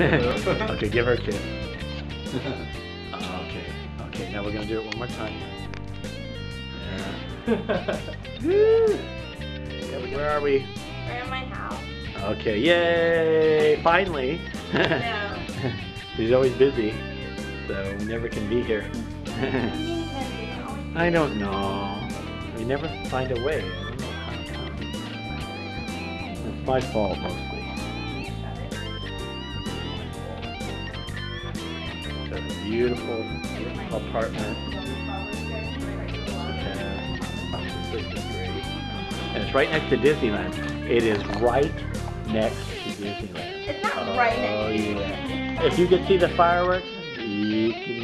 okay, give her a kiss. Oh, okay, okay, now we're gonna do it one more time. Yeah. Woo. Where are we? We're in my house. Okay, yay! Finally. No. He's always busy, so we never can be here. I don't know. We never find a way. I don't know how. It's my fault mostly. It's a beautiful, beautiful apartment. Oh, this is great. And it's right next to Disneyland. It is right next to Disneyland. It's not right next Oh to yeah. If you could see the fireworks, you can.